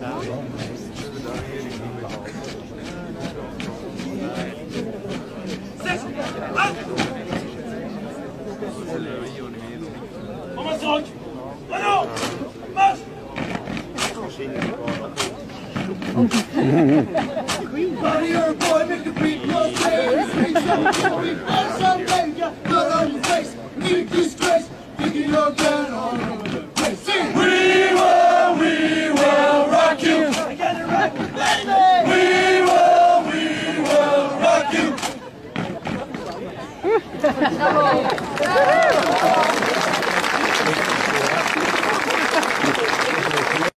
Kom maar, Stronk! Hallo! Mars! Buddy, you're boy, make a beat, no stay. Make some story, find some danger. Woohoo!